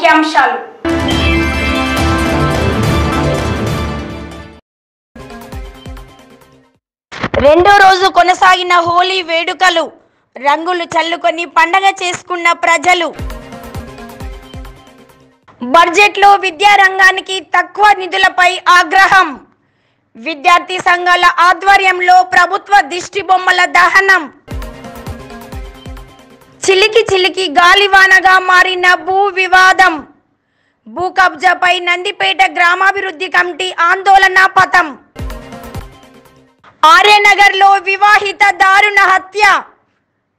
ముఖ్యాంశాలు. రెండో రోజు కొనసాగిన హోలీ వేడుకలు రంగులు చల్లుకొని పండగ చేసుకున్న ప్రజలు. బడ్జెట్లో విద్యారంగానికి తక్కువ నిధులపై ఆగ్రహం. విద్యార్థి సంఘాల ఆధ్వర్యంలో ప్రభుత్వ దిష్టిబొమ్మల దహనం. చిలికి చిలికి గాలివానగా మారిన భూ వివాదం భూ కబ్జాపై నందిపేట గ్రామాభివృద్ధి కమిటీ ఆందోళన పథం. ఆర్యనగర్లో వివాహిత దారుణ హత్య.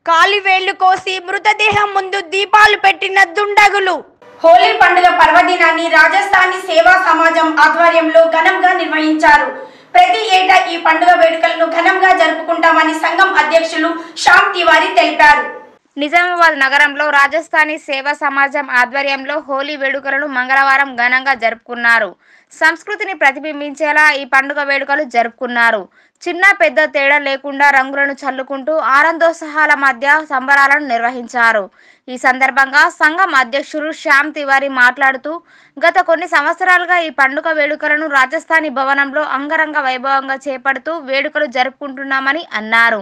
కాలివేళ్ళు కోసి మృతదేహం ముందు దీపాలు పెట్టిన దుండగులు. హోలీ పండుగ పర్వదినాన్ని రాజస్థానీ సేవా సమాజం ఆధ్వర్యంలో ఘనంగా నిర్వహించారు. ప్రతి ఏటా ఈ పండుగ వేడుకలను ఘనంగా జరుపుకుంటామని సంఘం అధ్యక్షులు శ్యామ్ తివారీ తెలిపారు. నిజామాబాద్ నగరంలో రాజస్థానీ సేవా సమాజం ఆధ్వర్యంలో హోలీ వేడుకలను మంగళవారం ఘనంగా జరుపుకున్నారు. సంస్కృతిని ప్రతిబింబించేలా ఈ పండుగ వేడుకలు జరుపుకున్నారు. చిన్న పెద్ద తేడా లేకుండా రంగులను చల్లుకుంటూ ఆనందోత్సాహాల మధ్య సంబరాలను నిర్వహించారు. ఈ సందర్భంగా సంఘం అధ్యక్షులు శ్యామ్ తివారీ మాట్లాడుతూ గత కొన్ని సంవత్సరాలుగా ఈ పండుగ వేడుకలను రాజస్థానీ భవనంలో అంగరంగ వైభవంగా చేపడుతూ వేడుకలు జరుపుకుంటున్నామని అన్నారు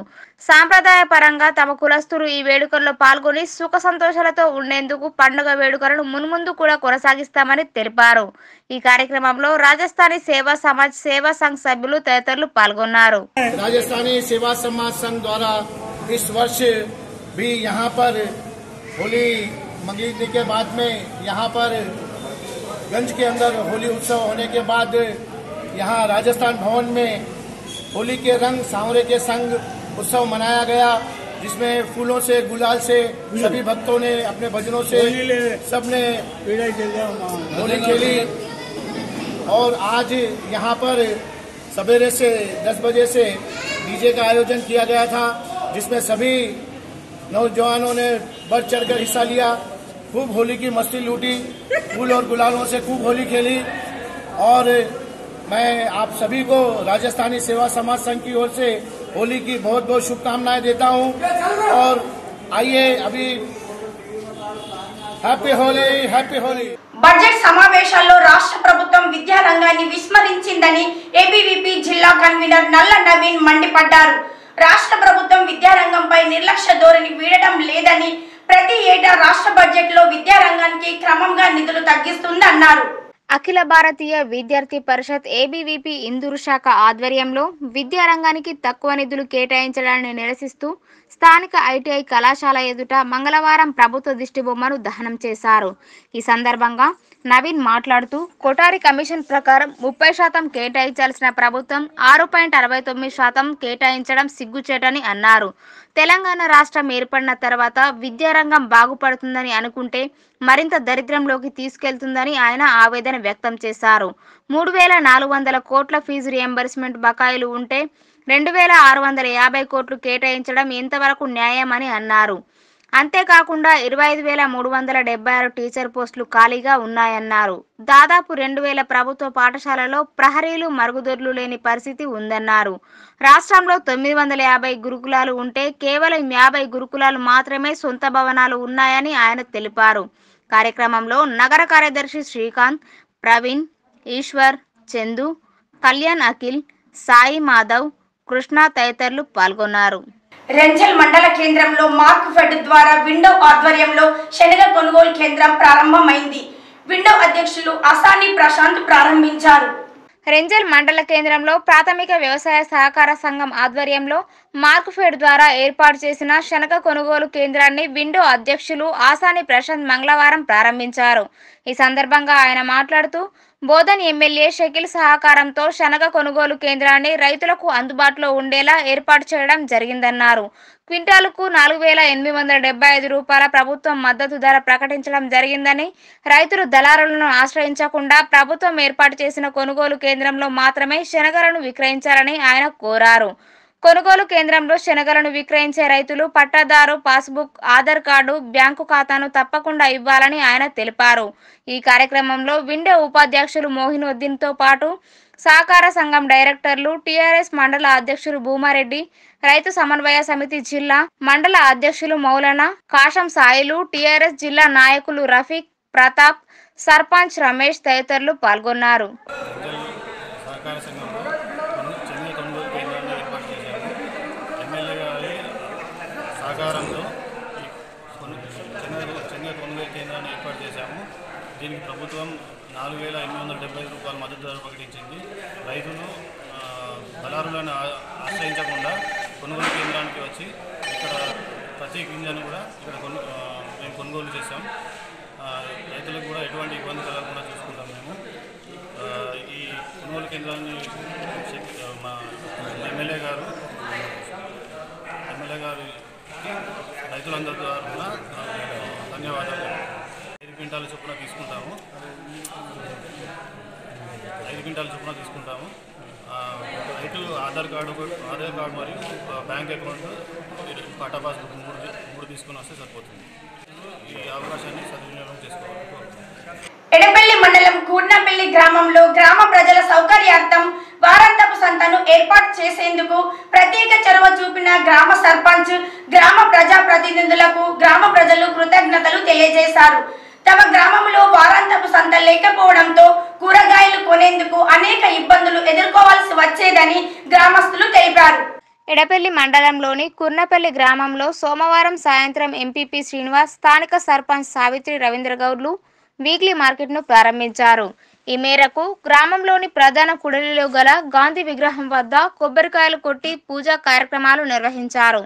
సాంప్రదాయ పరంగా తమ కులస్తులు ఈ వేడుకల్లో పాల్గొని సుఖ సంతోషాలతో ఉండేందుకు పండుగ వేడుకలను మున్ముందు కూడా కొనసాగిస్తామని తెలిపారు ఈ కార్యక్రమంలో రాజస్థానీ సేవా సమాజ్ సేవా సంఘ్ సభ్యులు తదితరులు పాల్గొన్నారు राजस्थानी सेवा समाज संघ द्वारा इस वर्ष भी यहाँ पर होली मंगली के बाद में यहाँ पर गंज के अंदर होली उत्सव होने के बाद यहाँ राजस्थान भवन में होली के रंग सांवरे के संग उत्सव मनाया गया जिसमें फूलों से गुलाल से सभी भक्तों ने अपने भजनों से सबने होली खेली। और आज यहाँ पर सवेरे से 10 बजे से डीजे का आयोजन किया गया था जिसमें सभी नौजवानों ने बढ़ चढ़कर हिस्सा लिया खूब होली की मस्ती लूटी फूल और गुलालों से खूब होली खेली और मैं आप सभी को राजस्थानी सेवा समाज संघ की ओर से होली की बहुत बहुत शुभकामनाएं देता हूं और आइए अभी happy Holi happy Holi budget సమావేశాల్లో రాష్ట్ర ప్రభుత్వం విద్యా రంగాన్ని విస్మరించిందని ఏబీవీపీ జిల్లా కన్వీనర్ నల్ల నవీన్ మండిపడ్డారు రాష్ట్ర ప్రభుత్వం విద్యారంగంపై నిర్లక్ష్య ధోరణి వీడటం లేదని ప్రతి ఏటా రాష్ట్ర బడ్జెట్లో విద్యారంగానికి క్రమంగా నిధులు తగ్గిస్తుందన్నారు. అఖిల భారతీయ విద్యార్థి పరిషత్ ఏబీవీపీ ఇందూరు శాఖ ఆధ్వర్యంలో విద్యారంగానికి తక్కువ నిధులు కేటాయించడాన్ని నిరసిస్తూ స్థానిక ఐటీఐ కళాశాల ఎదుట మంగళవారం ప్రభుత్వ దిష్టి బొమ్మను దహనం చేశారు. ఈ సందర్భంగా నవీన్ మాట్లాడుతూ కొటారి కమిషన్ ప్రకారం ముప్పై శాతం కేటాయించాల్సిన ప్రభుత్వం ఆరు పాయింట్ అరవై తొమ్మిది శాతం కేటాయించడం సిగ్గుచేటని అన్నారు. తెలంగాణ రాష్ట్రం ఏర్పడిన తర్వాత విద్యారంగం బాగుపడుతుందని అనుకుంటే మరింత దరిద్రంలోకి తీసుకెళ్తుందని ఆయన ఆవేదన వ్యక్తం చేశారు. మూడు వేల నాలుగు వందల కోట్ల ఫీజు రియంబర్స్మెంట్ బకాయిలు ఉంటే రెండు వేల ఆరు వందల యాభై కోట్లు కేటాయించడం ఎంతవరకు న్యాయమని అన్నారు. అంతేకాకుండా ఇరవై ఐదు వేల మూడు వందల డెబ్బై ఆరు టీచర్ పోస్టులు ఖాళీగా ఉన్నాయన్నారు. దాదాపు రెండు వేల ప్రభుత్వ పాఠశాలలో ప్రహరీలు మరుగుదొడ్లు లేని పరిస్థితి ఉందన్నారు. రాష్ట్రంలో తొమ్మిది వందల యాభై గురుకులాలు ఉంటే కేవలం యాభై గురుకులాలు మాత్రమే సొంత భవనాలు ఉన్నాయని ఆయన తెలిపారు. కార్యక్రమంలో నగర కార్యదర్శి శ్రీకాంత్ ప్రవీణ్ ఈశ్వర్ చందు కళ్యాణ్ అఖిల్ సాయి మాధవ్ కృష్ణ తదితరులు పాల్గొన్నారు. రెంజల్ మండల కేంద్రంలో మార్క్ ఫెడ్ ద్వారా విండో ఆధ్వర్యంలో శనగ కొనుగోలు కేంద్రం ప్రారంభమైంది. విండో అధ్యక్షులు అసాని ప్రశాంత్ ప్రారంభించారు. రెంజల్ మండల కేంద్రంలో ప్రాథమిక వ్యవసాయ సహకార సంఘం ఆధ్వర్యంలో మార్క్ఫెడ్ ద్వారా ఏర్పాటు చేసిన శనగ కొనుగోలు కేంద్రాన్ని విండో అధ్యక్షులు ఆసాని ప్రశాంత్ మంగళవారం ప్రారంభించారు. ఈ సందర్భంగా ఆయన మాట్లాడుతూ బోధన్ ఎమ్మెల్యే షకిల్ సహకారంతో శనగ కొనుగోలు కేంద్రాన్ని రైతులకు అందుబాటులో ఉండేలా ఏర్పాటు చేయడం జరిగిందన్నారు. క్వింటాలుకు నాలుగు వేల ఎనిమిది వందల డెబ్బై ఐదు రూపాయల ప్రభుత్వం మద్దతు ధర ప్రకటించడం జరిగిందని రైతులు దళారులను ఆశ్రయించకుండా ప్రభుత్వం ఏర్పాటు చేసిన కొనుగోలు కేంద్రంలో మాత్రమే శనగలను విక్రయించాలని ఆయన కోరారు. కొనుగోలు కేంద్రంలో శనగలను విక్రయించే రైతులు పట్టాదారు పాస్బుక్ ఆధార్ కార్డు బ్యాంకు ఖాతాను తప్పకుండా ఇవ్వాలని ఆయన తెలిపారు. ఈ కార్యక్రమంలో విండే ఉపాధ్యక్షులు మోహినుద్దీన్తో పాటు సహకార సంఘం డైరెక్టర్లు టీఆర్ఎస్ మండల అధ్యక్షులు భూమారెడ్డి రైతు సమన్వయ సమితి జిల్లా మండల అధ్యక్షులు మౌలానా కాశం సాయిలు టీఆర్ఎస్ జిల్లా నాయకులు రఫీక్ ప్రతాప్ సర్పంచ్ రమేష్ తదితరులు పాల్గొన్నారు సహకార సంఘంలో కొన్ని చిన్న కొనుగోలు కేంద్రాన్ని ఏర్పాటు చేశాము ఎమ్మెల్యే గారి సహకారంలో ఈ కొను చిన్న చిన్న కొనుగోలు కేంద్రాన్ని ఏర్పాటు చేశాము దీనికి ప్రభుత్వం నాలుగు వేల ఎనిమిది వందల డెబ్బై ఐదు రూపాయల మద్దతు ధర ప్రకటించింది రైతులు ఆ, దళారులను ఆశ్రయించకుండా కొనుగోలు కేంద్రానికి వచ్చి ఇక్కడ ప్రతి గింజను కూడా ఇక్కడ కొను మేము కొనుగోలు చేశాం. రైతులకు కూడా ఎటువంటి ఇబ్బంది కలగకుండా చూసుకుంటాం మేము. ఈ కొనుగోలు కేంద్రాన్ని మా ఎమ్మెల్యే గారు ఎమ్మెల్యే గారు రైతులందరి ద్వారా ధన్యవాదాలు. ఐదు క్వింటాల చొప్పున తీసుకుంటాము. ఐదు క్వింటాల చొప్పున తీసుకుంటాము. ఇటు ఆధార్ కార్డు ఆధార్ కార్డు మరియు బ్యాంక్ అకౌంట్ పట్టా పాస్బుక్ మూడు మూడు తీసుకుని వస్తే సరిపోతుంది. ఈ అవకాశాన్ని సద్వినియోగం చేసుకోవాలి. ఎడపల్లి మండలం కూర్నపల్లి గ్రామంలో గ్రామ ప్రజల సౌకర్యార్థం వారాంతపు సంతను ఏర్పాటు చేసేందుకు ప్రత్యేక చొరవ చూపిన గ్రామ సర్పంచ్ గ్రామ ప్రజా ప్రతినిధులకు గ్రామ ప్రజలు కృతజ్ఞతలు తెలియజేశారు. తమ గ్రామంలో వారాంతపు సంత లేకపోవడంతో కూరగాయలు కొనేందుకు అనేక ఇబ్బందులు ఎదుర్కోవాల్సి వచ్చేదని గ్రామస్తులు తెలిపారు. ఎడపల్లి మండలంలోని కుర్నపల్లి గ్రామంలో సోమవారం సాయంత్రం ఎంపీపీ శ్రీనివాస్ స్థానిక సర్పంచ్ సావిత్రి రవీంద్ర గౌడ్లు వీక్లీ మార్కెట్ను ప్రారంభించారు. ఈ మేరకు గ్రామంలోని ప్రధాన కుడలిలో గల గాంధీ విగ్రహం వద్ద కొబ్బరికాయలు కొట్టి పూజా కార్యక్రమాలు నిర్వహించారు.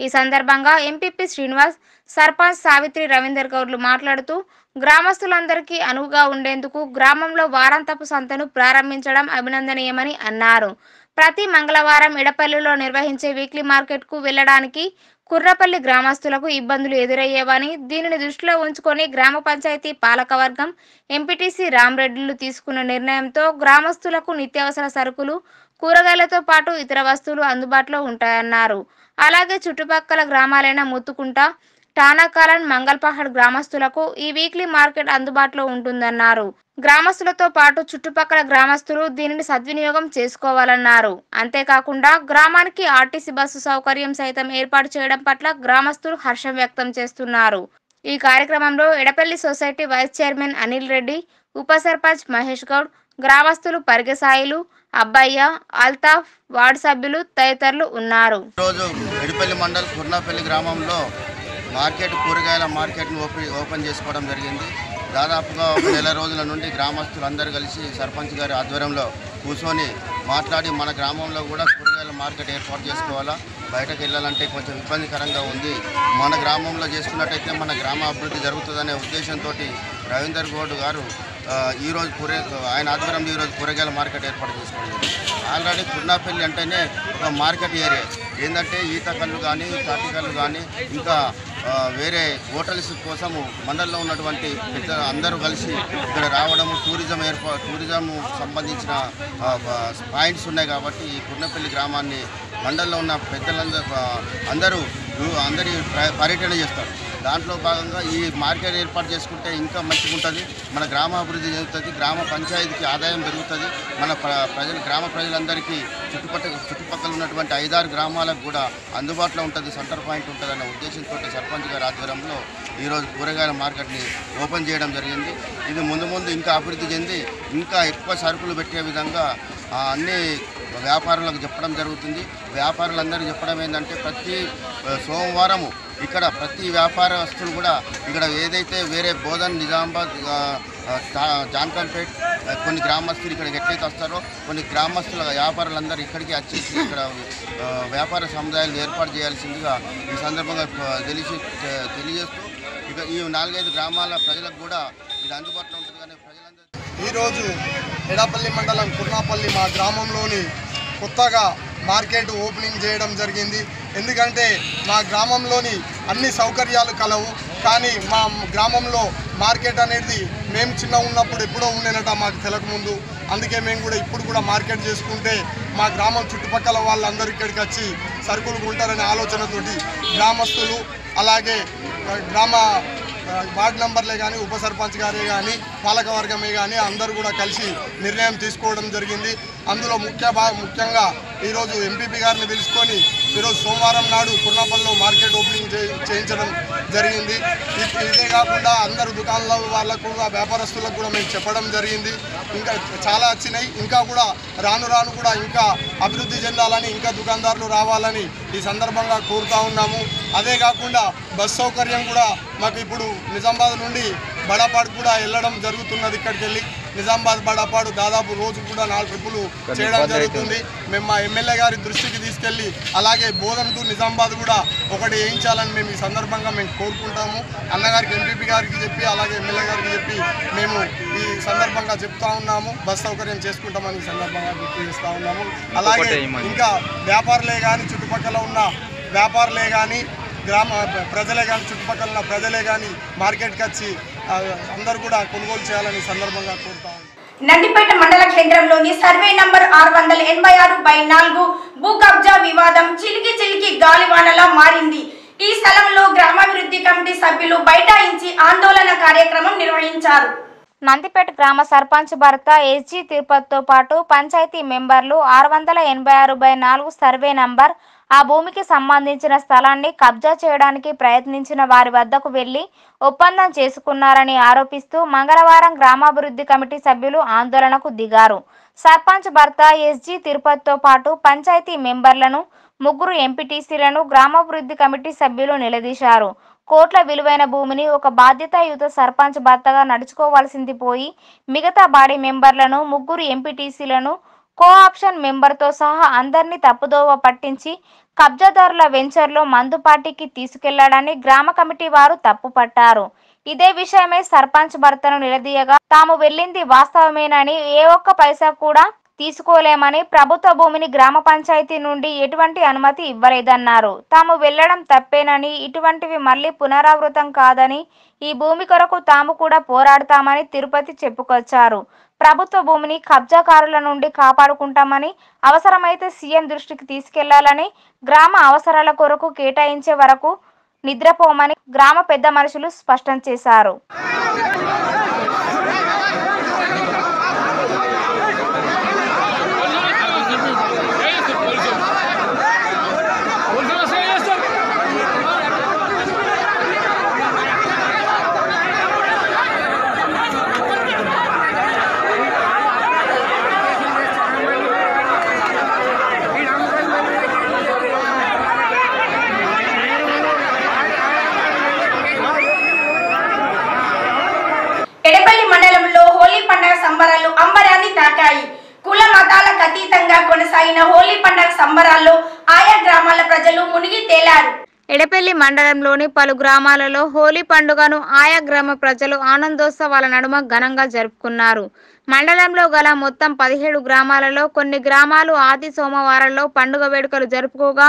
ఈ సందర్భంగా ఎంపీపీ శ్రీనివాస్ సర్పంచ్ సావిత్రి రవీందర్ గౌడ్లు మాట్లాడుతూ గ్రామస్తులందరికీ అనువుగా ఉండేందుకు గ్రామంలో వారాంతపు సంతను ప్రారంభించడం అభినందనీయమని అన్నారు. ప్రతి మంగళవారం ఎడపల్లిలో నిర్వహించే వీక్లీ మార్కెట్కు వెళ్ళడానికి కుర్రపల్లి గ్రామస్తులకు ఇబ్బందులు ఎదురయ్యేవని దీనిని దృష్టిలో ఉంచుకొని గ్రామ పంచాయతీ పాలకవర్గం ఎంపీటీసీ రామరెడ్డిలు తీసుకున్న నిర్ణయంతో గ్రామస్తులకు నిత్యావసర సరుకులు కూరగాయలతో పాటు ఇతర వస్తువులు అందుబాటులో ఉంటాయన్నారు. అలాగే చుట్టుపక్కల గ్రామాలైన ముత్తుకుంట టానాకాలన్ మంగల్పహాడ్ గ్రామస్తులకు ఈ వీక్లీ మార్కెట్ అందుబాటులో ఉంటుందన్నారు. గ్రామస్తులతో పాటు చుట్టుపక్కల గ్రామస్తులు దీనిని సద్వినియోగం చేసుకోవాలన్నారు. అంతేకాకుండా గ్రామానికి ఆర్టీసీ బస్సు సౌకర్యం సైతం ఏర్పాటు చేయడం పట్ల గ్రామస్తులు హర్షం వ్యక్తం చేస్తున్నారు. ఈ కార్యక్రమంలో Edapalli society vice chairman Anil Reddy ఉప సర్పంచ్ మహేష్ గౌడ్ గ్రామస్తులు పరిగసాయిలు అబ్బయ్య అల్తాఫ్ వార్డు సభ్యులు తదితరులు ఉన్నారు. ఈరోజు మండల్ కుర్నాపల్లి గ్రామంలో మార్కెట్ కూరగాయల మార్కెట్ను ఓపెన్ ఓపెన్ చేసుకోవడం జరిగింది. దాదాపుగా ఒక నెల రోజుల నుండి గ్రామస్తులు అందరూ కలిసి సర్పంచ్ గారి ఆధ్వర్యంలో కూర్చొని మాట్లాడి మన గ్రామంలో కూడా కూరగాయల మార్కెట్ ఏర్పాటు చేసుకోవాలా బయటకు వెళ్ళాలంటే కొంచెం ఇబ్బందికరంగా ఉంది. మన గ్రామంలో చేసుకున్నట్టయితే మన గ్రామ అభివృద్ధి జరుగుతుందనే ఉద్దేశంతో రవీందర్ గౌడ్ గారు ఈరోజు కూర ఆయన ఆధ్వర్యంలో ఈరోజు కూరగాయల మార్కెట్ ఏర్పాటు చేసుకోవడం ఆల్రెడీ కుర్నాపల్లి అంటేనే ఒక మార్కెట్ ఏరియా. ఏంటంటే ఈత కళ్ళు కానీ తాటి కళ్ళు కానీ ఇంకా వేరే హోటల్స్ కోసము మండలంలో ఉన్నటువంటి పెద్ద అందరూ కలిసి ఇక్కడ రావడం టూరిజం ఏర్పా టూరిజం సంబంధించిన పాయింట్స్ ఉన్నాయి కాబట్టి ఈ కుర్నపల్లి గ్రామాన్ని మండలంలో ఉన్న పెద్దలందరూ అందరూ అందరి పర్యటన చేస్తారు. దాంట్లో భాగంగా ఈ మార్కెట్ ఏర్పాటు చేసుకుంటే ఇంకా మంచిగా ఉంటుంది మన గ్రామ అభివృద్ధి జరుగుతుంది. గ్రామ పంచాయతీకి ఆదాయం పెరుగుతుంది. మన ప్రజలు గ్రామ ప్రజలందరికీ చుట్టుపక్కల చుట్టుపక్కల ఉన్నటువంటి ఐదారు గ్రామాలకు కూడా అందుబాటులో ఉంటుంది సెంటర్ పాయింట్ ఉంటుంది అన్న ఉద్దేశంతో సర్పంచ్ గారి ఆధ్వర్యంలో ఈరోజు కూరగాయల మార్కెట్ని ఓపెన్ చేయడం జరిగింది. ఇది ముందు ముందు ఇంకా అభివృద్ధి చెంది ఇంకా ఎక్కువ సరుకులు పెట్టే విధంగా అన్ని వ్యాపారులకు చెప్పడం జరుగుతుంది. వ్యాపారులందరూ చెప్పడం ఏంటంటే ప్రతి సోమవారము ఇక్కడ ప్రతి వ్యాపారస్తులు కూడా ఇక్కడ ఏదైతే వేరే బోధన్ నిజామాబాద్ ఆ, జాన్కంపేట్ కొన్ని గ్రామస్తులు ఇక్కడికి ఎట్లయితే వస్తారో కొన్ని గ్రామస్తుల వ్యాపారులందరూ ఇక్కడికి వచ్చేసి ఇక్కడ వ్యాపార సముదాయాలు ఏర్పాటు చేయాల్సిందిగా ఈ సందర్భంగా తెలిసి తెలియజేస్తూ ఇక ఈ నాలుగైదు గ్రామాల ప్రజలకు కూడా ఇది అందుబాటులో ఉంటుంది కానీ ప్రజలందరూ ఈరోజు ఎడాపల్లి మండలం కుర్నాపల్లి మా గ్రామంలోని కొత్తగా మార్కెట్ ఓపెనింగ్ చేయడం జరిగింది. ఎందుకంటే మా గ్రామంలోని అన్ని సౌకర్యాలు కలవు. కానీ మా గ్రామంలో మార్కెట్ అనేది మేము చిన్న ఉన్నప్పుడు ఎప్పుడో ఉండేనట మాకు తెలకముందు అందుకే మేము కూడా ఇప్పుడు కూడా మార్కెట్ చేసుకుంటే మా గ్రామం చుట్టుపక్కల వాళ్ళందరూ ఇక్కడికి వచ్చి సరుకులు కొంటారనే ఆలోచనతోటి గ్రామస్తులు అలాగే గ్రామ వార్డు నంబర్లే కానీ ఉప సర్పంచ్ గారే కానీ పాలకవర్గమే కానీ అందరూ కూడా కలిసి నిర్ణయం తీసుకోవడం జరిగింది. అందులో ముఖ్య ముఖ్యంగా ఈరోజు ఎంపీపీ గారిని తెలుసుకొని ఈరోజు సోమవారం నాడు కుర్నాపల్లిలో మార్కెట్ ఓపెనింగ్ చే- చేయించడం జరిగింది. ఇదే కాకుండా అందరు దుకాణాల వాళ్ళకు కూడా వ్యాపారస్తులకు కూడా మేము చెప్పడం జరిగింది. ఇంకా చాలా వచ్చినాయి. ఇంకా కూడా రాను రాను కూడా ఇంకా అభివృద్ధి చెందాలని ఇంకా దుకాణదారులు రావాలని ఈ సందర్భంగా కోరుతా ఉన్నాము. అదే కాకుండా బస్ సౌకర్యం కూడా మాకు ఇప్పుడు నిజామాబాద్ నుండి బడాపాడు కూడా వెళ్ళడం జరుగుతున్నది ఇక్కడికి వెళ్ళి నిజామాబాద్ బడాపాడు దాదాపు రోజు కూడా నాలుగు ట్రిప్పులు చేయడం జరుగుతుంది. మేము మా ఎమ్మెల్యే గారి దృష్టికి తీసుకెళ్ళి అలాగే బోధన్ టు నిజామాబాద్ కూడా ఒకటి వేయించాలని మేము ఈ సందర్భంగా మేము కోరుకుంటాము. అన్నగారికి ఎంపీపీ గారికి చెప్పి అలాగే ఎమ్మెల్యే గారికి చెప్పి మేము ఈ సందర్భంగా చెప్తా ఉన్నాము. బస్ సౌకర్యం చేసుకుంటామని ఈ సందర్భంగా గుర్తు చేస్తా ఉన్నాము. అలాగే ఇంకా వ్యాపారులే కానీ చుట్టుపక్కల ఉన్న వ్యాపారులే కానీ గ్రామ ప్రజలే కానీ చుట్టుపక్కల ఉన్న ప్రజలే కానీ మార్కెట్కి వచ్చి అందరూ కూడా కొనుగోలు చేయాలని ఈ సందర్భంగా కోరుతా నందిపేట మండల కేంద్రంలోని సర్వే నంబర్ ఆరు వందల ఎనభై ఆరు బై నాలుగు భూ కబ్జా వివాదం చిలికి చిలికి గాలివానలా మారింది. ఈ స్థలంలో గ్రామాభివృద్ధి కమిటీ సభ్యులు బైఠాయించి ఆందోళన కార్యక్రమం నిర్వహించారు. నందిపేట గ్రామ సర్పంచ్ భర్త ఎస్జీ తిరుపతితో పాటు పంచాయతీ మెంబర్లు ఆరు వందల ఎనభై ఆరు బై నాలుగు సర్వే నంబర్ ఆ భూమికి సంబంధించిన స్థలాన్ని కబ్జా చేయడానికి ప్రయత్నించిన వారి వద్దకు వెళ్ళి ఒప్పందం చేసుకున్నారని ఆరోపిస్తూ మంగళవారం గ్రామాభివృద్ధి కమిటీ సభ్యులు ఆందోళనకు దిగారు. సర్పంచ్ భర్త ఎస్జీ తిరుపతితో పాటు పంచాయతీ మెంబర్లను ముగ్గురు ఎంపీటీసీలను గ్రామాభివృద్ధి కమిటీ సభ్యులు నిలదీశారు. కోట్ల విలువైన భూమిని ఒక బాధ్యతాయుత సర్పంచ్ భర్తగా నడుచుకోవాల్సింది పోయి మిగతా బాడీ మెంబర్లను ముగ్గురు ఎంపీటీసీలను కో ఆప్షన్ మెంబర్తో సహా అందరినీ తప్పుదోవ పట్టించి కబ్జాదారుల వెంచర్లో మందు పార్టీకి తీసుకెళ్ళాడని గ్రామ కమిటీ వారు తప్పుపట్టారు. ఇదే విషయమై సర్పంచ్ భర్తను నిలదీయగా తాము వెళ్ళింది వాస్తవమేనని ఏ ఒక్క పైసా కూడా తీసుకోలేమని ప్రభుత్వ భూమిని గ్రామ పంచాయతీ నుండి ఎటువంటి అనుమతి ఇవ్వలేదన్నారు. తాము వెళ్ళడం తప్పేనని ఇటువంటివి మళ్ళీ పునరావృతం కాదని ఈ భూమి కొరకు తాము కూడా పోరాడతామని తిరుపతి చెప్పుకొచ్చారు. ప్రభుత్వ భూమిని కబ్జాకారుల నుండి కాపాడుకుంటామని అవసరమైతే సీఎం దృష్టికి తీసుకెళ్ళాలని గ్రామ అవసరాల కొరకు కేటాయించే వరకు నిద్రపోమని గ్రామ పెద్ద మనుషులు స్పష్టం చేశారు. తాకాయి. కుల మతాలకు అతీతంగా కొనసాగిన హోలీ పండుగ సంబరాల్లో ఆయా గ్రామాల ప్రజలు మునిగి తేలారు. ఎడపెల్లి మండలంలోని పలు గ్రామాలలో హోలీ పండుగను ఆయా గ్రామ ప్రజలు ఆనందోత్సవాల నడుమ ఘనంగా జరుపుకున్నారు. మండలంలో గల మొత్తం పదిహేడు గ్రామాలలో కొన్ని గ్రామాలు ఆది సోమవారంలో పండుగ వేడుకలు జరుపుకోగా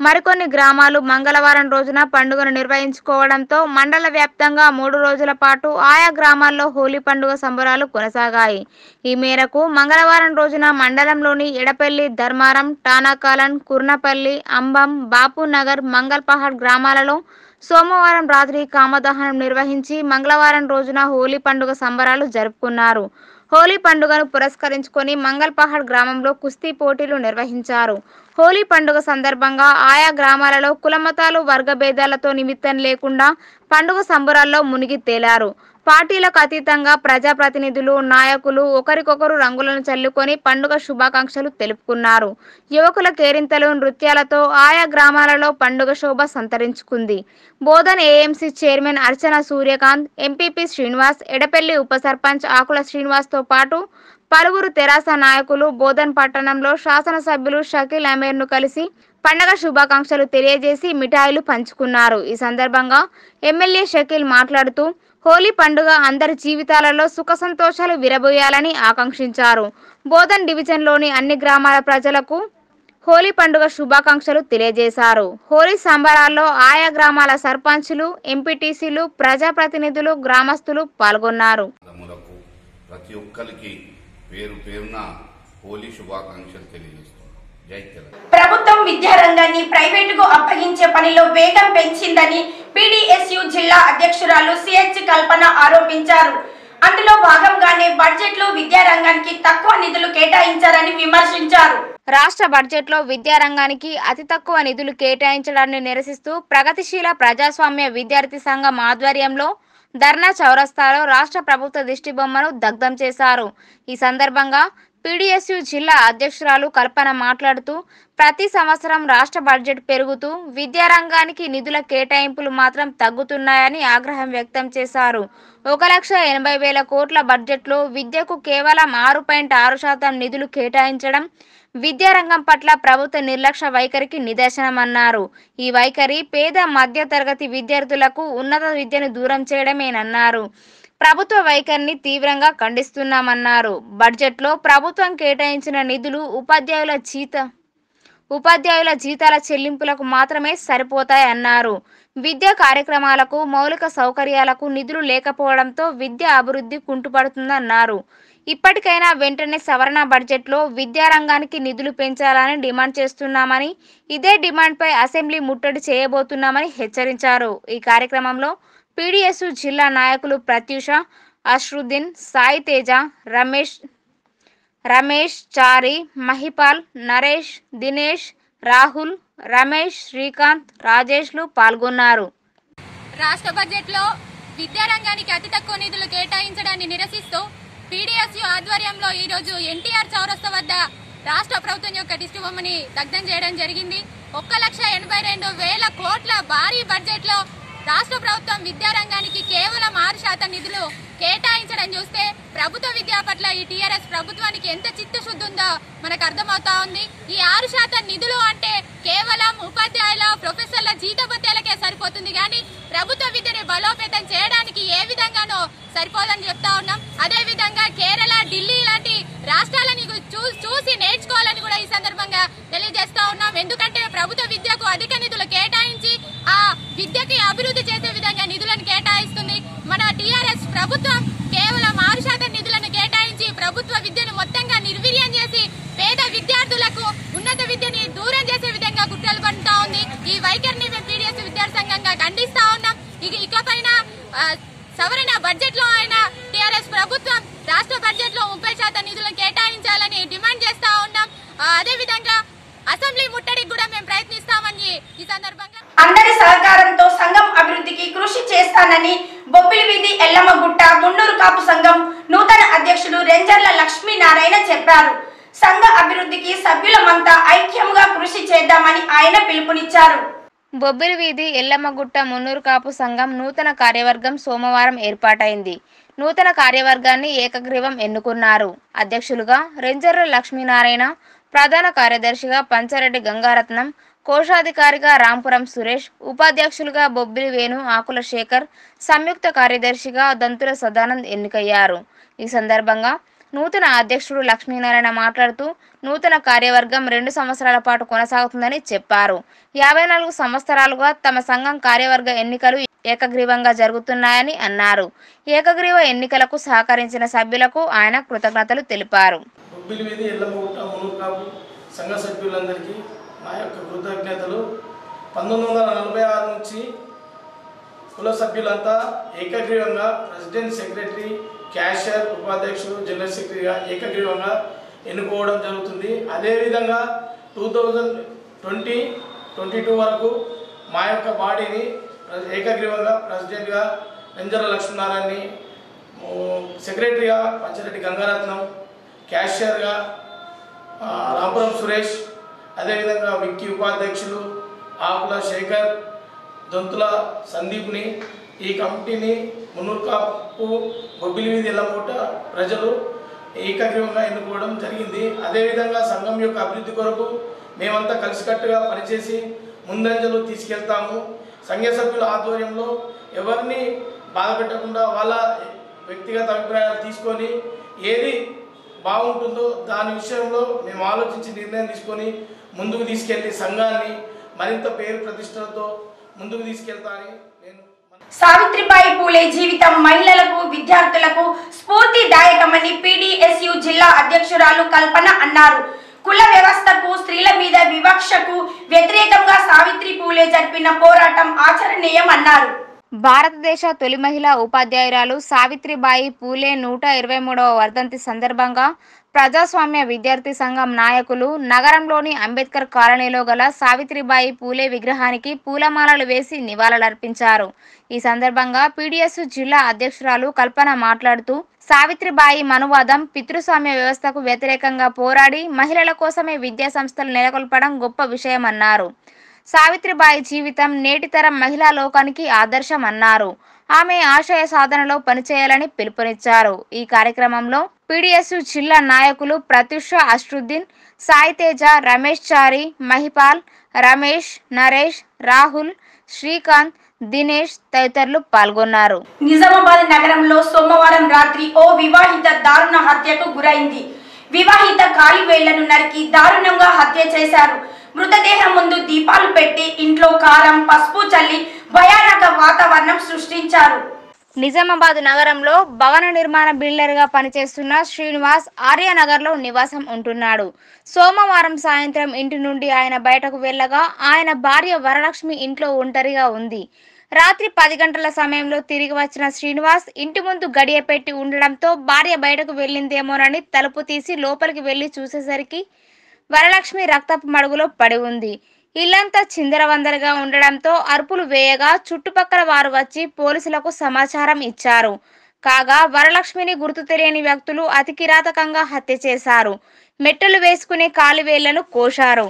మరికొన్ని గ్రామాలు మంగళవారం రోజున పండుగను నిర్వహించుకోవడంతో మండల వ్యాప్తంగా మూడు రోజుల పాటు ఆయా గ్రామాల్లో హోలీ పండుగ సంబరాలు కొనసాగాయి. ఈ మేరకు మంగళవారం రోజున మండలంలోని ఎడపల్లి ధర్మారం టానాకాలన్ కుర్నపల్లి అంబం బాపునగర్ మంగల్పహాడ్ గ్రామాలలో సోమవారం రాత్రి కామదహనం నిర్వహించి మంగళవారం రోజున హోలీ పండుగ సంబరాలు జరుపుకున్నారు. హోలీ పండుగను పురస్కరించుకొని మంగల్పహాడ్ గ్రామంలో కుస్తీ పోటీలు నిర్వహించారు. హోలీ పండుగ సందర్భంగా ఆయా గ్రామాలలో కులమతాలు వర్గభేదాలతో నిమిత్తం లేకుండా పండుగ సంబరాల్లో మునిగి తేలారు. పార్టీలకు అతీతంగా ప్రజాప్రతినిధులు నాయకులు ఒకరికొకరు రంగులను చల్లుకొని పండుగ శుభాకాంక్షలు తెలుపుకున్నారు. యువకుల కేరింతలు నృత్యాలతో ఆయా గ్రామాలలో పండుగ శోభ సంతరించుకుంది. Bodhan AMC chairman Archana Suryakant MPP Srinivas Edapalli ఉప సర్పంచ్ ఆకుల శ్రీనివాస్తో పాటు పలువురు తెరాస నాయకులు బోధన్ పట్టణంలో శాసనసభ్యులు షకీల్ అమీర్ను కలిసి పండగ శుభాకాంక్షలు తెలియజేసి మిఠాయిలు పంచుకున్నారు. ఈ సందర్భంగా ఎమ్మెల్యే షకీల్ మాట్లాడుతూ హోలీ పండుగ అందరి జీవితాలలో సుఖ సంతోషాలు విరబోయాలని ఆకాంక్షించారు. బోధన్ డివిజన్లోని అన్ని గ్రామాల ప్రజలకు హోలీ పండుగ శుభాకాంక్షలు తెలియజేశారు. హోలీ సంబరాల్లో ఆయా గ్రామాల సర్పంచులు ఎంపీటీసీలు ప్రజాప్రతినిధులు గ్రామస్తులు పాల్గొన్నారు. ప్రతి ఒక్కరికి పేరు పేరున హోలీ శుభాకాంక్షలు తెలియజేస్తున్నాను జై తెలంగాణ. ప్రభుత్వం విద్యారంగాన్ని ప్రైవేటుకు అప్పగించే పనిలో వేగం పెంచిందని పీడీఎస్యు జిల్లా అధ్యక్షురాలు సిహెచ్ కల్పన ఆరోపించారు. అందులో భాగంగానే బడ్జెట్లో విద్యారంగానికి తక్కువ నిధులు కేటాయించారని విమర్శించారు. రాష్ట్ర బడ్జెట్లో విద్యారంగానికి అతి తక్కువ నిధులు కేటాయించడాన్ని నిరసిస్తూ ప్రగతిశీల ప్రజాస్వామ్య విద్యార్థి సంఘం ఆధ్వర్యంలో ధర్నా చౌరస్తాలో రాష్ట్ర ప్రభుత్వ దిష్టిబొమ్మను దగ్ధం చేశారు. ఈ సందర్భంగా పీడీఎస్యు జిల్లా అధ్యక్షురాలు కల్పన మాట్లాడుతూ ప్రతి సంవత్సరం రాష్ట్ర బడ్జెట్ పెరుగుతూ విద్యారంగానికి నిధుల కేటాయింపులు మాత్రం తగ్గుతున్నాయని ఆగ్రహం వ్యక్తం చేశారు. ఒక లక్ష ఎనభై వేల కోట్ల బడ్జెట్లో విద్యకు కేవలం ఆరు పాయింట్ ఆరు శాతం నిధులు కేటాయించడం విద్యారంగం పట్ల ప్రభుత్వ నిర్లక్ష్య వైఖరికి నిదర్శనమన్నారు. ఈ వైఖరి పేద మధ్య తరగతి విద్యార్థులకు ఉన్నత విద్యను దూరం చేయడమేనన్నారు. ప్రభుత్వ వైఖరిని తీవ్రంగా ఖండిస్తున్నామన్నారు. బడ్జెట్లో ప్రభుత్వం కేటాయించిన నిధులు ఉపాధ్యాయుల జీత ఉపాధ్యాయుల జీతాల చెల్లింపులకు మాత్రమే సరిపోతాయన్నారు. విద్యా కార్యక్రమాలకు మౌలిక సౌకర్యాలకు నిధులు లేకపోవడంతో విద్య అభివృద్ధి కుంటుపడుతుందన్నారు. ఇప్పటికైనా వెంటనే సవరణ బడ్జెట్లో విద్యారంగానికి నిధులు పెంచాలని డిమాండ్ చేస్తున్నామని ఇదే డిమాండ్పై అసెంబ్లీ ముట్టడి చేయబోతున్నామని హెచ్చరించారు. ఈ కార్యక్రమంలో పీడీఎస్ జిల్లా నాయకులు ప్రత్యూష అష్రుద్దీన్ సాయి తేజ రమేష్ రమేష్ చారి మహిపాల్ నరేష్ దినేష్ రాహుల్ రమేష్ శ్రీకాంత్ రాజేష్లు పాల్గొన్నారు. రాష్ట్ర బడ్జెట్లో విద్యారంగానికి అతి తక్కువ నిధులు కేటాయించడాన్ని నిరసిస్తూ పీడీఎస్యు ఆధ్వర్యంలో ఈ రోజు ఎన్టీఆర్ చౌరస్తా వద్ద రాష్ట్ర ప్రభుత్వం యొక్క దిష్టి బొమ్మని దగ్ధం చేయడం జరిగింది. ఒక్క లక్ష ఎనభై రెండు వేల కోట్ల భారీ బడ్జెట్లో రాష్ట్ర ప్రభుత్వం విద్యారంగానికి కేవలం ఆరు శాతం నిధులు కేటాయించడం చూస్తే ప్రభుత్వ విద్యా పట్ల ఈ టీఆర్ఎస్ ప్రభుత్వానికి ఎంత చిత్తశుద్ధి ఉందో మనకు అర్థమవుతా ఉంది. ఈ ఆరు శాతం నిధులు అంటే కేవలం ఉపాధ్యాయుల ప్రొఫెసర్ల జీతభత్యాలకే సరిపోతుంది. కానీ ప్రభుత్వ విద్యని బలోపేతం చేయడానికి ఏ విధంగానో సరిపోదని చెప్తా ఉన్నాం. అదే విధంగా కేరళ ఢిల్లీ లాంటి రాష్ట్రాలని చూ- చూసి నేర్చుకోవాలని కూడా ఈ సందర్భంగా తెలియజేస్తా ఉన్నాం. ఎందుకంటే ప్రభుత్వ విద్యకు అధిక నిధులు కేటాయించి ఆ విద్యకి అభివృద్ధి చేసే విధంగా నిధులను కేటాయిస్తుంది మన టీఆర్ఎస్ ప్రభుత్వం కేవలం ఆరు శాతం నిధులను కేటాయించి ప్రభుత్వ విద్యను మొత్తంగా నిర్వీర్యం చేసి పేద విద్యార్థులకు ఉన్నత విద్యని దూరం చేసే విధంగా కుట్రలు పడుతా ఉంది ఈ వైఖరిని మేము పీడిఎస్ విద్యార్థి సంఘంగా ఖండిస్తా ఉన్నాం ఇక ఇకపైన ఆ, సవరణ బడ్జెట్లో అయిన టీఆర్ఎస్ ప్రభుత్వం రాష్ట్ర బడ్జెట్లో ముప్పై శాతం నిధులను కేటాయించాలని డిమాండ్ చేస్తా ఉన్నాం ఆ, అదే విధంగా అసెంబ్లీ ముట్టడికి కూడా మేము ప్రయత్నిస్తామని ఈ సందర్భంగా అందరి సహకారంతో సంఘం అభివృద్ధికి కృషి చేస్తానని బొబ్బిలి వీధి ఎల్లమ్మగుట్ట మున్నూరు కాపు సంఘం నూతన అధ్యక్షుడు రెంజర్ల లక్ష్మీనారాయణ చెప్పారు. సంఘ అభివృద్ధికి సభ్యులమంతా ఐక్యంగా కృషి చేద్దామని ఆయన పిలుపునిచ్చారు. బొబ్బిలి వీధి ఎల్లమ్మగుట్ట మున్నూరు కాపు సంఘం నూతన కార్యవర్గం సోమవారం ఏర్పాటైంది. నూతన కార్యవర్గాన్ని ఏకగ్రీవం ఎన్నుకున్నారు. అధ్యక్షులుగా రెంజర్ల లక్ష్మీనారాయణ ప్రధాన కార్యదర్శిగా పంచారెడ్డి గంగారత్నం కోశాధికారిగా రాంపురం సురేష్ ఉపాధ్యక్షులుగా బొబ్బిలి వేణు ఆకుల శేఖర్ సంయుక్త కార్యదర్శిగా దంతుల సదానంద్ ఎన్నికయ్యారు. ఈ సందర్భంగా నూతన అధ్యక్షుడు లక్ష్మీనారాయణ మాట్లాడుతూ నూతన కార్యవర్గం రెండు సంవత్సరాల పాటు కొనసాగుతుందని చెప్పారు. యాభై నాలుగు సంవత్సరాలుగా తమ సంఘం కార్యవర్గ ఎన్నికలు ఏకగ్రీవంగా జరుగుతున్నాయని అన్నారు. ఏకగ్రీవ ఎన్నికలకు సహకరించిన సభ్యులకు ఆయన కృతజ్ఞతలు తెలిపారు. సంఘ సభ్యులందరికీ నా యొక్క కృతజ్ఞతలు. పంతొమ్మిది వందల నలభై ఆరు నుంచి కుల సభ్యులంతా ఏకగ్రీవంగా ప్రెసిడెంట్ సెక్రటరీ క్యాషియర్ ఉపాధ్యక్షుడు జనరల్ సెక్రటరీగా ఏకగ్రీవంగా ఎన్నుకోవడం జరుగుతుంది. అదేవిధంగా two thousand twenty twenty two వరకు మా యొక్క బాడీని ఏకగ్రీవంగా ప్రెసిడెంట్గా రెంజర లక్ష్మీనారాయణని సెక్రటరీగా పంచారెడ్డి గంగారత్నం క్యాషియర్గా ఆ, రాంపురం సురేష్ అదేవిధంగా విక్కీ ఉపాధ్యక్షులు ఆకుల శేఖర్ దొంతుల సందీప్ని ఈ కమిటీని మున్నూరు బొబ్బిలి వీధి ఎల్లమూట ప్రజలు ఏకగ్రీవంగా ఎన్నుకోవడం జరిగింది. అదేవిధంగా సంఘం యొక్క అభివృద్ధి కొరకు మేమంతా కలిసికట్టుగా పనిచేసి ముందంజలు తీసుకెళ్తాము. సంఘ సభ్యుల ఆధ్వర్యంలో ఎవరిని బాధపెట్టకుండా వాళ్ళ వ్యక్తిగత అభిప్రాయాలు తీసుకొని ఏది బాగుంటుందో దాని విషయంలో మేము ఆలోచించి నిర్ణయం తీసుకొని ముందుకు తీసుకెళ్ళి సంఘాన్ని మరింత పేరు ప్రతిష్టలతో ముందుకు తీసుకెళ్తానని నేను సావిత్రిబాయి పూలే జీవితం మహిళలకు విద్యార్థులకు స్ఫూర్తిదాయకమని పీడీఎస్యు జిల్లా అధ్యక్షురాలు కల్పన అన్నారు. కుల వ్యవస్థకు స్త్రీల మీద వివక్షకు వ్యతిరేకంగా సావిత్రి పూలే జరిపిన పోరాటం ఆచరణీయం అన్నారు. భారతదేశ తొలి మహిళా ఉపాధ్యాయురాలు సావిత్రిబాయి పూలే నూట ఇరవై మూడవ వర్ధంతి సందర్భంగా ప్రజాస్వామ్య విద్యార్థి సంఘం నాయకులు నగరంలోని అంబేద్కర్ కాలనీలో గల సావిత్రిబాయి పూలే విగ్రహానికి పూలమాలలు వేసి నివాళులర్పించారు. ఈ సందర్భంగా పీడిఎస్ జిల్లా అధ్యక్షురాలు కల్పన మాట్లాడుతూ సావిత్రిబాయి మనువాదం పితృస్వామ్య వ్యవస్థకు వ్యతిరేకంగా పోరాడి మహిళల కోసమే విద్యా సంస్థలు నెలకొల్పడం గొప్ప విషయమన్నారు. సావిత్రిబాయి జీవితం నేటితరం మహిళా లోకానికి ఆదర్శం అన్నారు ఆమె ఆశయ సాధనలో పనిచేయాలని పిలుపునిచ్చారు. ఈ కార్యక్రమంలో పీడిఎస్ జిల్లా నాయకులు ప్రత్యుష అష్రుద్దీన్ సాయితేజ రమేష్ చారి మహిపాల్ రమేష్ నరేష్ రాహుల్ శ్రీకాంత్ దినేష్ తదితరులు పాల్గొన్నారు. నిజామాబాద్ నగరంలో సోమవారం రాత్రి ఓ వివాహిత దారుణ హత్యకు గురైంది. వివాహిత కాలివేళ్ళను నరికి దారుణంగా హత్య చేశారు. మృతదేహం ముందు దీపాలు పెట్టి ఇంట్లో కారం పసుపు చల్లి భయానక వాతావరణం సృష్టించారు. నిజామాబాద్ నగరంలో భవన నిర్మాణ బిల్డర్గా పనిచేస్తున్న శ్రీనివాస్ ఆర్యనగర్లో నివాసం ఉంటున్నాడు. సోమవారం సాయంత్రం ఇంటి నుండి ఆయన బయటకు వెళ్ళగా ఆయన భార్య వరలక్ష్మి ఇంట్లో ఒంటరిగా ఉంది. రాత్రి పది గంటల సమయంలో తిరిగి వచ్చిన శ్రీనివాస్ ఇంటి ముందు గడియ పెట్టి ఉండడంతో భార్య బయటకు వెళ్ళిందేమోనని తలుపు తీసి లోపలికి వెళ్ళి చూసేసరికి వరలక్ష్మి రక్తపు మడుగులో పడి ఉంది. ఇల్లంతా చిందరవందరగా ఉండడంతో అరుపులు వేయగా చుట్టుపక్కల వారు వచ్చి పోలీసులకు సమాచారం ఇచ్చారు. కాగా వరలక్ష్మిని గుర్తు తెలియని వ్యక్తులు అతి కిరాతకంగా హత్య చేశారు. మెట్టలు వేసుకునే కాలువేళ్ళను కోశారు.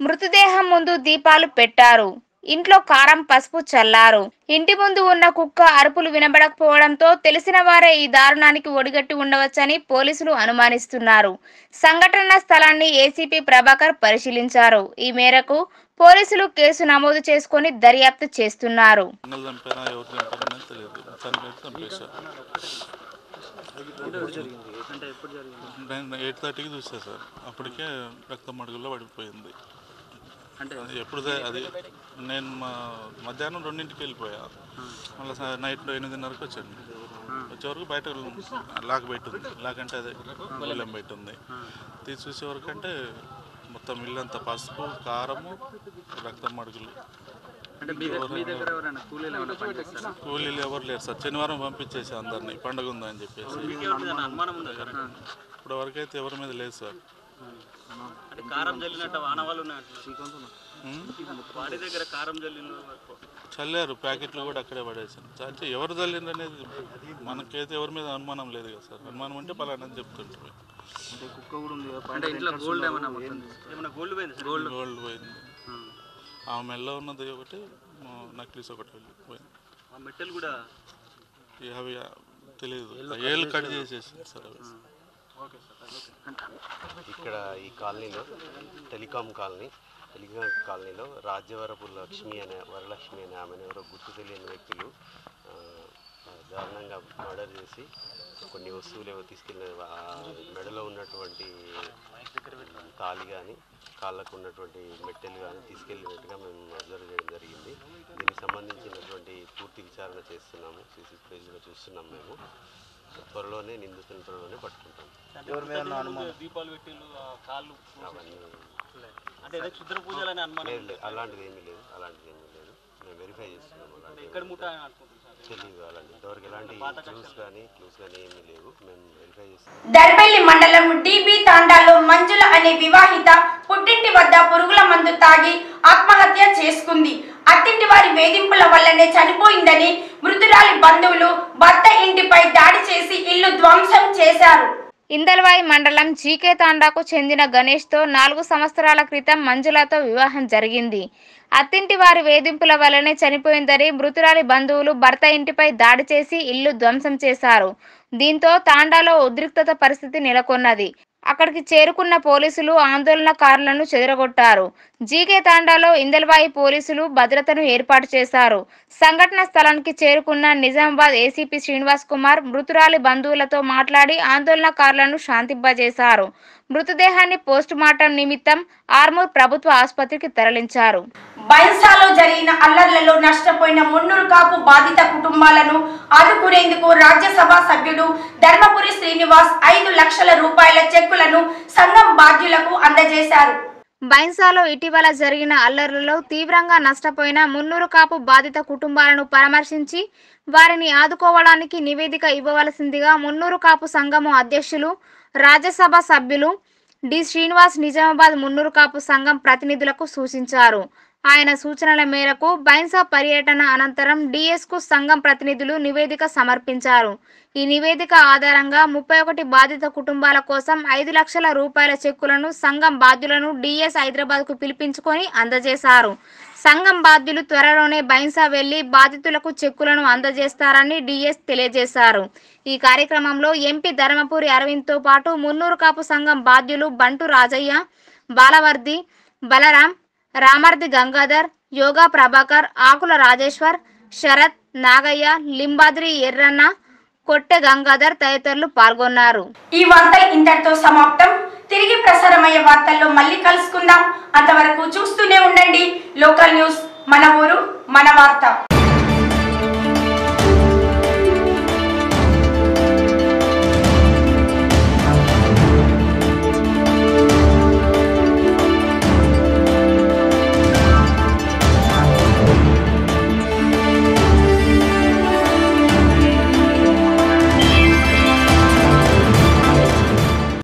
మృతదేహం ముందు దీపాలు పెట్టారు. ఇంట్లో కారం పసుపు చల్లారు. ఇంటి ముందు ఉన్న కుక్క అరుపులు వినబడకపోవడంతో తెలిసిన వారే ఈ దారుణానికి ఒడిగట్టి ఉండవచ్చని పోలీసులు అనుమానిస్తున్నారు. సంఘటన స్థలాన్ని ఏసీపీ ప్రభాకర్ పరిశీలించారు. ఈ మేరకు పోలీసులు కేసు నమోదు చేసుకొని దర్యాప్తు చేస్తున్నారు. ఎయిట్ థర్టీకి చూసా సార్. అప్పటికే రక్తం మడుగుల్లో పడిపోయింది. అంటే ఎప్పుడు అది నేను మా మధ్యాహ్నం రెండింటికి వెళ్ళిపోయా. మళ్ళీ నైట్ ఎనిమిదిన్నరకు వచ్చాను. వచ్చే వరకు బయట లాక్ బయట ఉంది లాక్ అంటే అదే బయట ఉంది తీసి చూసే వరకు అంటే మొత్తం ఇల్లంతా పసుపు కారము రక్తం మడుగులు. అంటే కూలీలు ఎవరు లేరు సార్. శనివారం పంపించేసి అందరినీ. పండుగ ఉందని చెప్పేసి. ఇప్పుడు వరకు అయితే ఎవరి మీద లేదు సార్. అంటే చల్లారు. ప్యాకెట్లు కూడా అక్కడే పడేసాను. అంటే ఎవరు చల్లిండ్రు అనేది మనకైతే ఎవరి మీద అనుమానం లేదు కదా సార్. అనుమానం ఉంటే పలానా చెప్తుంటారు. అంటే కుక్క కూడా ఉంది అంటే ఇంట్లో గోల్డ్ ఏమైనా మొత్తం ఏమైనా గోల్డ్ పోయింది గోల్డ్ గోల్డ్ పోయింది. ఆ. మెల్ల ఉన్నది ఒకటి నక్లీస్ ఒకటి వెళ్ళిపోయింది. ఆ మెట్టలు కూడా అవి తెలియదు ఏళ్ళు కట్ చేసేసింది సార్ అవి. ఓకే సార్ ఇక్కడ ఈ కాలనీలో టెలికాం కాలనీ టెలికాం కాలనీలో రాజ్యవరపు లక్ష్మి అనే వరలక్ష్మి అనే ఆమెను ఎవరో గుర్తు తెలియని వ్యక్తులు దారుణంగా మర్డర్ చేసి కొన్ని వస్తువులు ఏవో తీసుకెళ్ళిన మెడలో ఉన్నటువంటి తాళి కానీ కాళ్ళకు ఉన్నటువంటి మెట్టెలు కానీ తీసుకెళ్ళినట్టుగా మేము అబ్జర్వ్ చేయడం జరిగింది. దీనికి సంబంధించినటువంటి పూర్తి విచారణ చేస్తున్నాము. సీసీ ఫుటేజ్లో చూస్తున్నాం మేము. త్వరలోనే నిందితులను త్వరలోనే పట్టుకుంటాం. ఎవరి మీద అనుమానం? దీపాలు పెట్టిళ్ళు ఆ కాళ్ళు అవన్నీ అంటే ఏదో క్షుద్ర పూజలని అనుమానం. లేదు, లేదు. అలాంటిది ఏమీ లేదు. అలాంటిది ఏమీ లేదు. మేము వెరిఫై చేస్తున్నాము అలాంటి దర్పల్లి మండలం డిబి తాండాలో మంజుల అనే వివాహిత పుట్టింటి వద్ద పురుగుల మందు తాగి ఆత్మహత్య చేసుకుంది. అత్తింటి వారి వేధింపుల వల్లనే చనిపోయిందని మృతురాలి బంధువులు భర్త ఇంటిపై దాడి చేసి ఇల్లు ధ్వంసం చేశారు. ఇందల్వాయి మండలం జీకే తాండాకు చెందిన గణేష్తో నాలుగు సంవత్సరాల క్రితం మంజులతో వివాహం జరిగింది. అత్తింటి వారి వేధింపుల వల్లనే చనిపోయిందని మృతురాలి బంధువులు భర్త ఇంటిపై దాడి చేసి ఇల్లు ధ్వంసం చేశారు. దీంతో తాండాలో ఉద్రిక్తత పరిస్థితి నెలకొన్నది. అక్కడికి చేరుకున్న పోలీసులు ఆందోళనకారులను చెదరగొట్టారు. జీకే తాండాలో ఇందల్బాయి పోలీసులు భద్రతను ఏర్పాటు చేశారు. సంఘటన స్థలానికి చేరుకున్న నిజామాబాద్ ఏసీపీ శ్రీనివాస్ కుమార్ మృతురాలి బంధువులతో మాట్లాడి ఆందోళనకారులను శాంతింపజేశారు. మృతదేహాన్ని పోస్ట్ మార్టం నిమిత్తం ఆర్మూర్ ప్రభుత్వ ఆసుపత్రికి తరలించారు. బైన్సాలో జరిగిన అల్లర్లలో నష్టపోయిన మున్నూరు కాపు బాధిత కుటుంబాలను ఆదుకునేందుకు రాజ్యసభ సభ్యుడు ధర్మపురి శ్రీనివాస్ ఐదు లక్షల రూపాయల చెక్కులను సంఘం బాధ్యులకు అందజేశారు. బైన్సాలో ఇటీవల జరిగిన అల్లర్లలో తీవ్రంగా నష్టపోయిన మున్నూరు కాపు బాధిత కుటుంబాలను పరామర్శించి వారిని ఆదుకోవడానికి నివేదిక ఇవ్వవలసిందిగా మున్నూరు కాపు సంఘము అధ్యక్షులు రాజ్యసభ సభ్యులు డి. శ్రీనివాస్ నిజామాబాద్ మున్నూరు కాపు సంఘం ప్రతినిధులకు సూచించారు. ఆయన సూచనల మేరకు బైన్సా పర్యటన అనంతరం డిఎస్కు సంఘం ప్రతినిధులు నివేదిక సమర్పించారు. ఈ నివేదిక ఆధారంగా ముప్పై ఒకటి బాధిత కుటుంబాల కోసం ఐదు లక్షల రూపాయల చెక్కులను సంఘం బాధ్యులను డిఎస్ హైదరాబాద్కు పిలిపించుకొని అందజేశారు. సంఘం బాధ్యులు త్వరలోనే బైన్సా వెళ్ళి బాధితులకు చెక్కులను అందజేస్తారని డిఎస్ తెలియజేశారు. ఈ కార్యక్రమంలో ఎంపీ ధర్మపురి అరవింద్తో పాటు మున్నూరు కాపు సంఘం బాధ్యులు బంటు రాజయ్య బాలవర్ది బలరాం రామర్ది గంగాధర్ యోగా ప్రభాకర్ ఆకుల రాజేశ్వర్ శరత్ నాగయ్య లింబాద్రి ఎర్రన్న కొట్టె గంగాధర్ తదితరులు పాల్గొన్నారు. ఈ వార్త ఇంతటితో సమాప్తం. తిరిగి ప్రసారమయ్యే వార్తల్లో మళ్ళీ కలుసుకుందాం. అంతవరకు చూస్తూనే ఉండండి. లోకల్ న్యూస్ మన ఊరు మన వార్త.